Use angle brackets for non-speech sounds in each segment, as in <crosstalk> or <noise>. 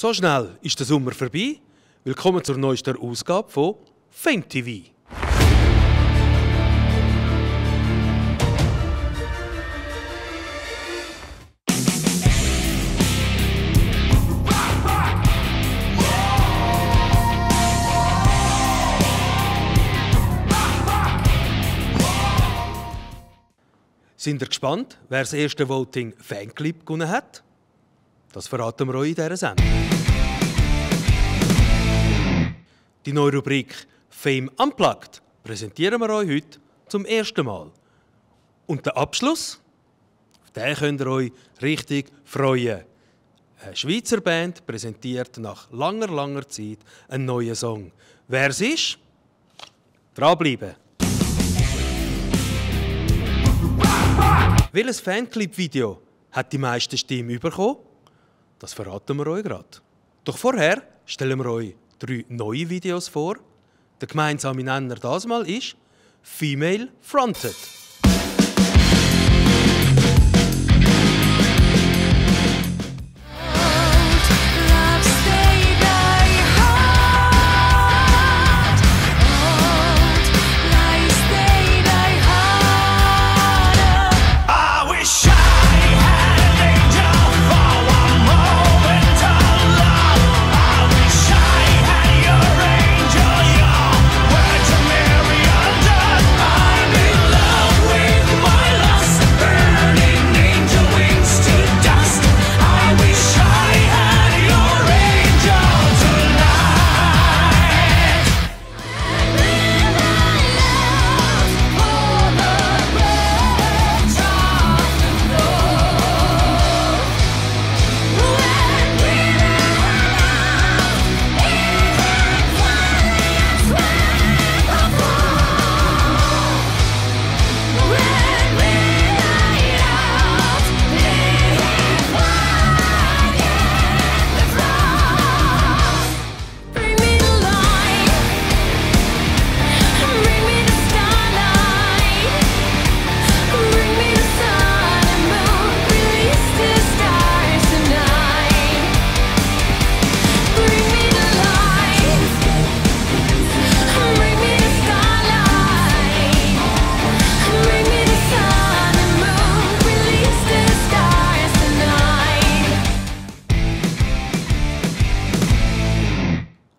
So schnell ist der Sommer vorbei. Willkommen zur neuesten Ausgabe von Fame TV. Sind ihr gespannt, wer das erste Voting Fanclip gewonnen hat? Das verraten wir euch in dieser Sendung. Die neue Rubrik Fame Unplugged präsentieren wir euch heute zum ersten Mal. Und der Abschluss, auf den könnt ihr euch richtig freuen. Eine Schweizer Band präsentiert nach langer, langer Zeit einen neuen Song. Wer es ist? Dranbleiben! Welches Fanclip-Video hat die meisten Stimmen bekommen? Das verraten wir euch gerade. Doch vorher stellen wir euch drei neue Videos vor. Der gemeinsame Nenner das mal ist Female Fronted.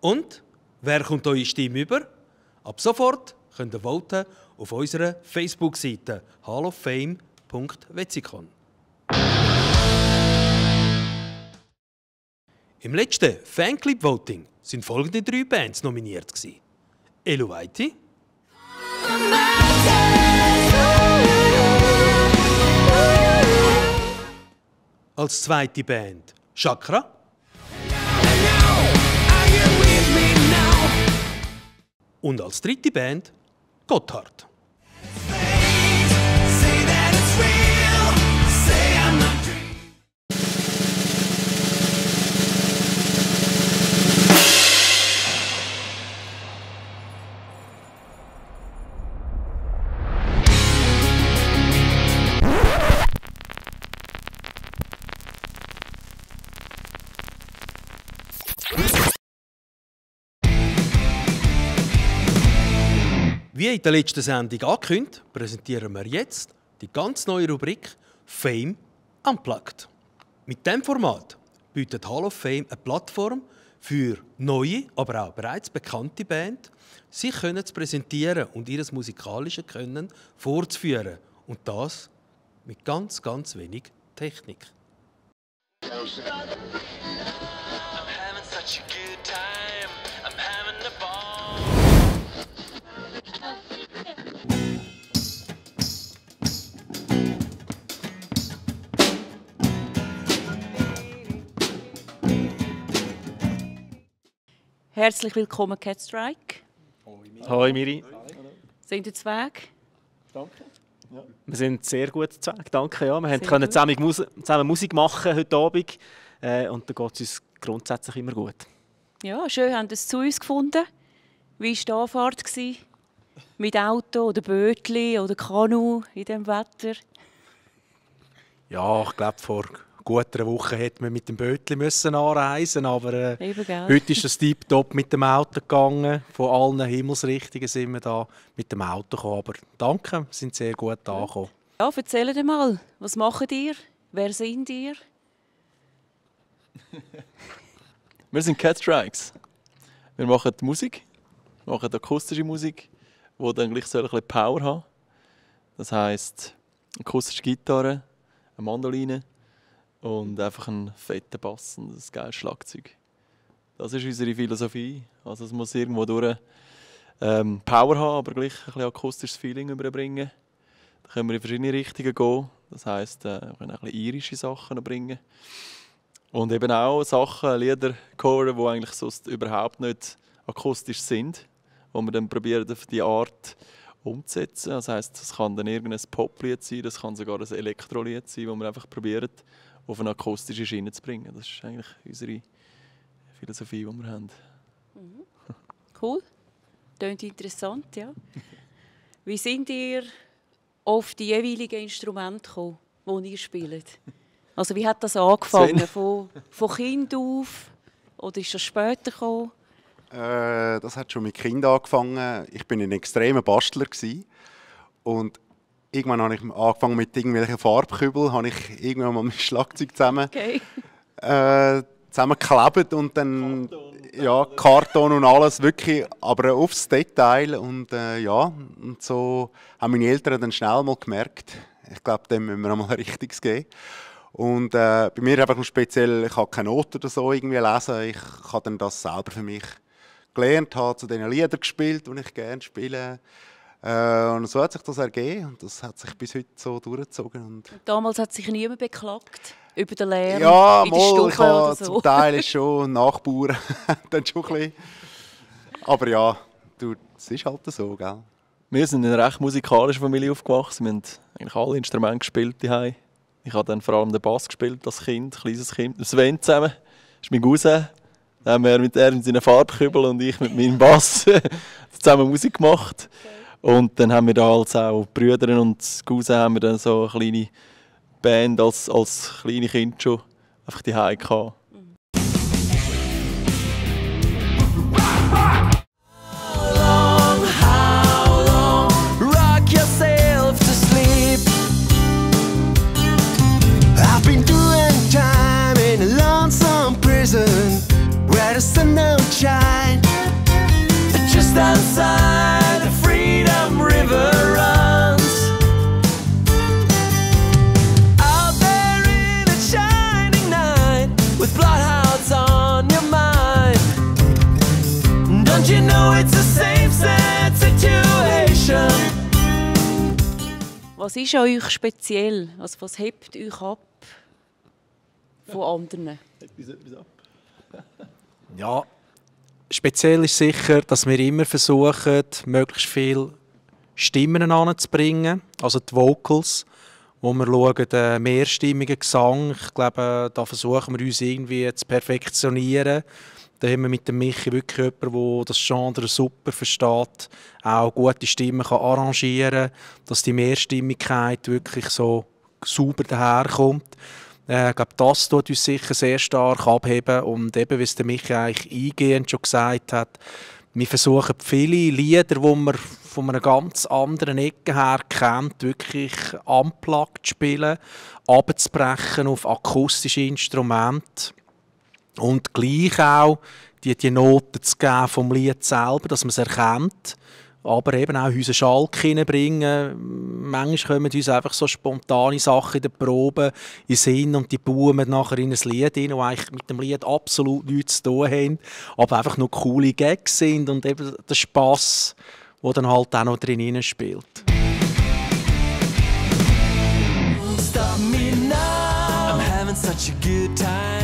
Und wer kommt eure Stimme über? Ab sofort könnt ihr voten auf unserer Facebook-Seite halloffame.wetzikon. Im letzten Fanclip-Voting sind folgende drei Bands nominiert. Eluvaiti, als zweite Band Chakra und als dritte Band Gotthard. Wie in der letzten Sendung angekündigt, präsentieren wir jetzt die ganz neue Rubrik Fame Unplugged. Mit diesem Format bietet Hall of Fame eine Plattform für neue, aber auch bereits bekannte Bands, sich können zu präsentieren und ihr musikalisches Können vorzuführen. Und das mit ganz, ganz wenig Technik. Herzlich willkommen, Cat Strike. Hoi Miri, Sind ihr Weg? wir sind sehr gut zu Weg, danke. Ja. Wir Sehr können gut. zusammen, Mus zusammen Musik machen heute Abend äh, und da geht es uns grundsätzlich immer gut. Ja, schön, haben es zu uns gefunden. Wie war die Anfahrt? gewesen? Mit Auto oder Bötli oder Kanu in diesem Wetter? Ja, ich glaube, vor gut, eine Woche hätte man mit dem Bötli müssen anreisen aber äh, Eben, heute ist das tiptop mit dem Auto gegangen. Von allen Himmelsrichtungen sind wir da mit dem Auto gekommen. Aber danke, wir sind sehr gut angekommen. Ja, erzählt dir mal, was macht ihr? Wer sind ihr? <laughs> Wir sind Cat Strikes. Wir machen Musik, wir machen akustische Musik, die dann gleich so ein bisschen Power haben. Das heisst, akustische Gitarre, eine Mandoline und einfach einen fetten Bass und ein geiles Schlagzeug. Das ist unsere Philosophie. Also es muss irgendwo durch ähm, Power haben, aber gleich ein bisschen akustisches Feeling überbringen. Da können wir in verschiedene Richtungen gehen. Das heisst, äh, wir können auch ein bisschen irische Sachen bringen. Und eben auch Sachen, Lieder covern, die eigentlich sonst überhaupt nicht akustisch sind, wo wir dann probieren, auf die Art umzusetzen. Das heisst, es kann dann irgendein Poplied sein, das kann sogar ein Elektrolied sein, wo wir einfach probieren, auf eine akustische Schiene zu bringen. Das ist eigentlich unsere Philosophie, die wir haben. Cool. Klingt interessant, ja. <laughs> Wie sind ihr auf die jeweiligen Instrumente gekommen, die ihr spielt? Also wie hat das angefangen? Sven? Von, von Kind auf? Oder ist das später gekommen? Äh, das hat schon mit Kind angefangen. Ich bin ein extremer Bastler gsi und irgendwann habe ich angefangen mit irgendwelchen Farbkübeln, habe ich irgendwann mal mein Schlagzeug zusammen Okay. äh, zusammengeklebt und dann ja Karton und alles wirklich, aber aufs Detail und äh, ja und so haben meine Eltern dann schnell mal gemerkt. Ich glaube, dem müssen wir einmal ein richtiges geben. Und äh, bei mir einfach speziell, ich habe keine Noten oder so irgendwie lesen. Ich habe dann das selber für mich gelernt, habe zu den Liedern gespielt, die ich gerne spiele. Äh, und so hat sich das ergeben und das hat sich bis heute so durchgezogen. Und Damals hat sich niemand beklagt über den Lärm ja, in der ich habe oder so. zum Teil ist <laughs> schon Nachbarn, <laughs> dann schon ein bisschen. Aber ja, du, es ist halt so, gell? Wir sind in einer recht musikalischen Familie aufgewachsen. Wir haben eigentlich alle Instrumente gespielt daheim. Ich habe dann vor allem den Bass gespielt als Kind, kleines Kind. Mit Sven zusammen, das ist mein Cousin. Dann haben wir mit er mit seinen Farbkübeln und ich mit meinem Bass <laughs> zusammen Musik gemacht. Und dann haben wir da als auch Brüder und Cousin haben wir dann so eine kleine Band als, als kleine Kind schon einfach daheim gehabt. Was ist an euch speziell? Also was hebt euch ab von anderen? <laughs> Ja, speziell ist sicher, dass wir immer versuchen, möglichst viele Stimmen anzubringen, also die Vocals, wo wir schauen, den mehrstimmigen Gesang, ich glaube, da versuchen wir uns irgendwie zu perfektionieren. Da haben wir mit dem Michi wirklich jemanden, der das Genre super versteht, auch gute Stimmen kann arrangieren kann, dass die Mehrstimmigkeit wirklich so sauber daherkommt. Äh, ich glaube, das tut uns sicher sehr stark abheben. Und eben, wie es der Michi eigentlich eingehend schon gesagt hat, wir versuchen viele Lieder, die man von einer ganz anderen Ecke her kennt, wirklich unplugged zu spielen, abzubrechen auf akustische Instrumente und gleich auch die, die Noten zu geben vom Lied selber, dass man es erkennt, aber eben auch unseren Schalk hineinbringen. Manchmal kommen uns einfach so spontane Sachen in der Probe in Sinn und die boomen nachher in ein Lied rein, die eigentlich mit dem Lied absolut nichts zu tun haben, aber einfach nur coole Gags sind und eben der Spass, der dann halt auch noch drin spielt. Stop me now. I'm having such a good time.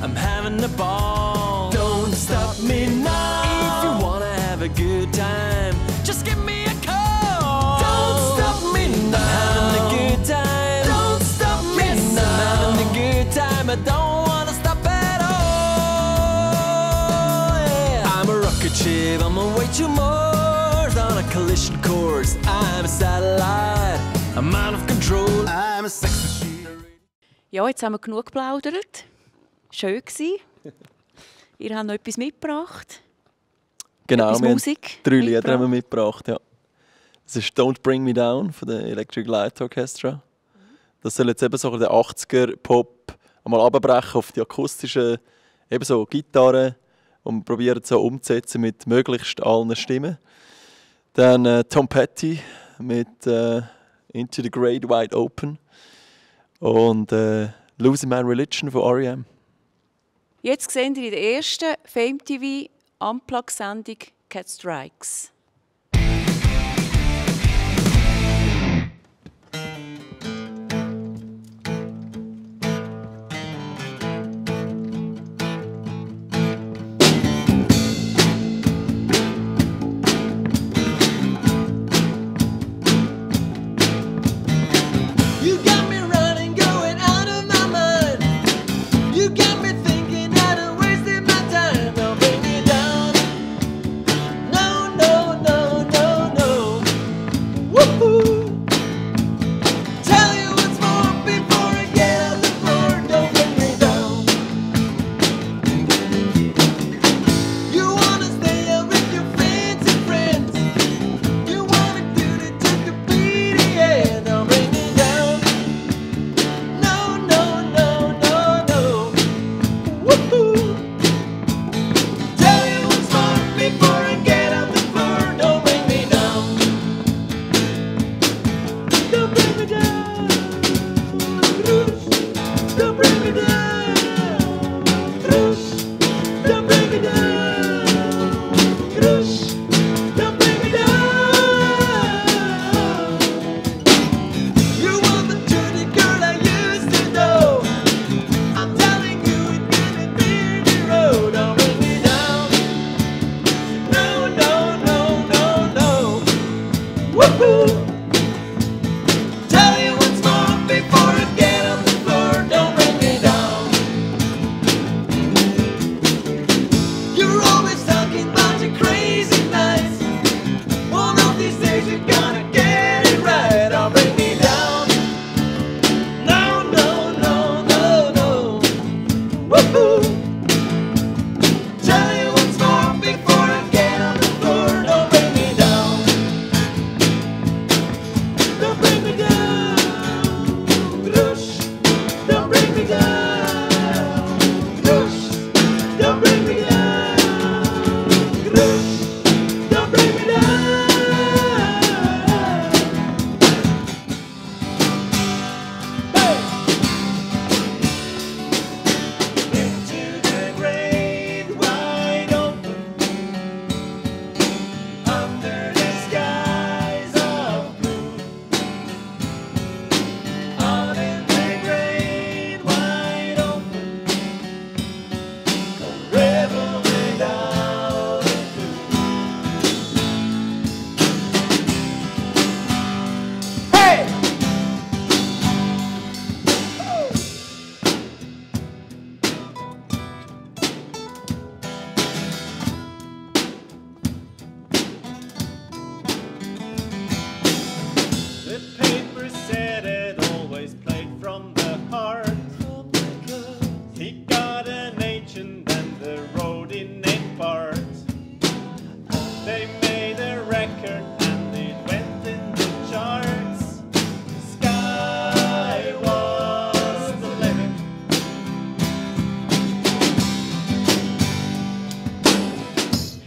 I'm having a ball. Don't stop me now. If you wanna have a good time, just give me a call. Don't stop me now. I'm having a good time. Don't stop me yes, now. I'm having a good time. I don't wanna stop at all. Yeah. I'm a rocket ship. I'm a way too Mars on a collision course. I'm a satellite. I'm out of control. I'm a sex machine. Ja, jetzt haben wir genug geplaudert. schön. Gewesen. <laughs> Ihr habt noch etwas mitgebracht. Genau, etwas Musik drei Lieder haben wir mitgebracht. Ja. Das ist Don't Bring Me Down von der Electric Light Orchestra. Das soll jetzt eben so den 80er-Pop einmal abbrechen auf die akustischen eben Gitarren und probieren so umzusetzen mit möglichst allen Stimmen. Dann äh, Tom Petty mit äh, Into the Great Wide Open und äh, Losing My Religion von R.E.M. Jetzt sehen wir in der ersten Fame TV Unplugged-Sendung Cat Strikes.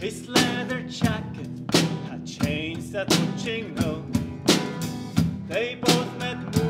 His leather jacket had chains that would jingle. They both met.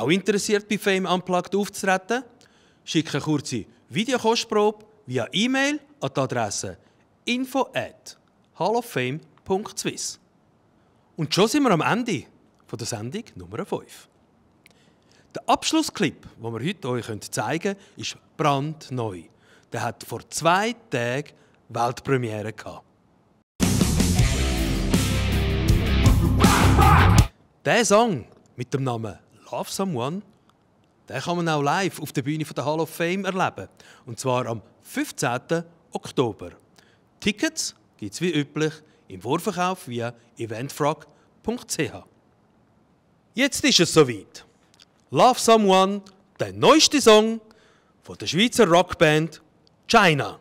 Auch interessiert, bei Fame Unplugged aufzutreten? Schickt eine kurze Videokostprobe via E-Mail an die Adresse info at halloffame.swiss. Und schon sind wir am Ende von der Sendung Nummer 5. Der Abschlussclip, den wir heute euch zeigen können, ist brandneu. Der hat vor zwei Tagen Weltpremiere gehabt. Der Song mit dem Namen Love Someone, den kann man auch live auf der Bühne von der Hall of Fame erleben. Und zwar am 15. Oktober. Tickets gibt es wie üblich im Vorverkauf via eventfrag.ch. Jetzt ist es soweit. Love Someone, der neueste Song von der Schweizer Rockband China.